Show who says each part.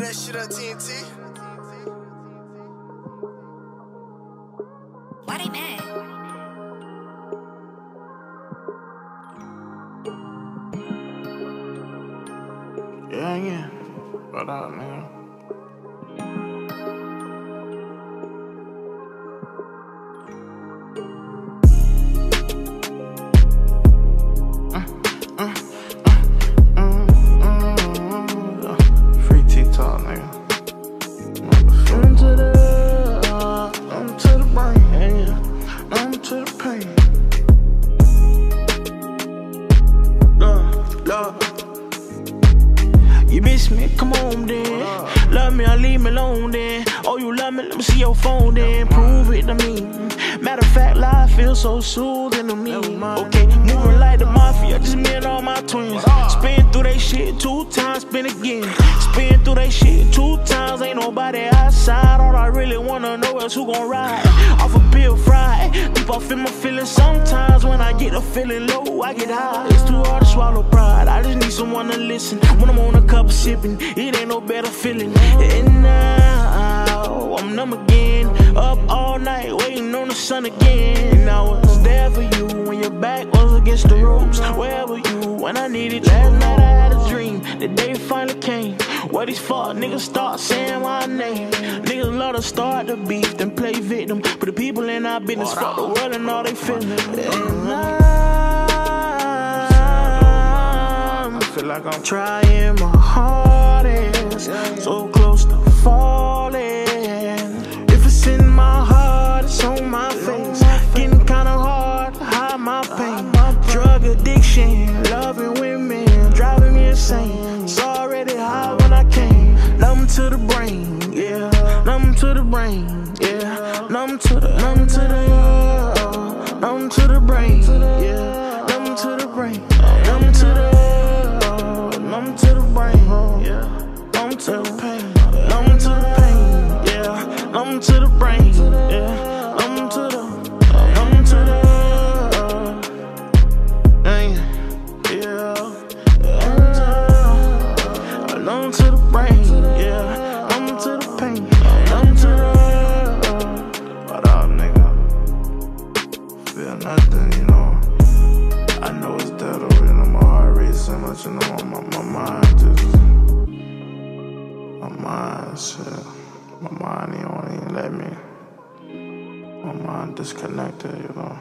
Speaker 1: that shit on TNT.
Speaker 2: Why they mad?
Speaker 3: Yeah, yeah. What up, nigga? You miss me? Come on then. Love me or leave me alone then. Oh, you love me? Let me see your phone then. Prove it to me. Matter of fact, life feels so soothing to me. Okay, moving like the mafia, just me and all my twins. Spin through they shit two times, spin again. Spin through they shit two times, ain't nobody outside. All I really wanna know is who gon' ride. Off a bill fried. Deep off in my feelings sometimes. When I get a feeling low, I get high. It's too hard to swallow pride. Someone to listen. When I'm on a cup of sipping, it ain't no better feeling. And now I'm numb again. Up all night, waiting on the sun again. I was there for you when your back was against the ropes. Where were you when I needed you? Last night I had a dream. The day finally came. Where these fuck niggas start saying my name. Niggas love to start the beef, then play victim. But the people in our business fuck the world and all they feeling.
Speaker 4: Like I'm
Speaker 3: trying my hardest, so close to falling. If it's in my heart, it's on my face. Getting kinda hard to hide my pain. Drug addiction, loving women, driving me insane. It's already high when I came. Numb to the brain, yeah. Numb to the brain, yeah. Numb to the, numb Numb to the brain, yeah. I'm to the, numb to the, uh, yeah. Yeah. Numb to the brain, yeah. Numb to the pain, numb to the. What up, nigga? Feel nothing, you know. I know it's dead over, know. My heart races so much, you know. My, my mind just. My mind, shit. My mind, ain't won't even let me. My mind disconnected, you know.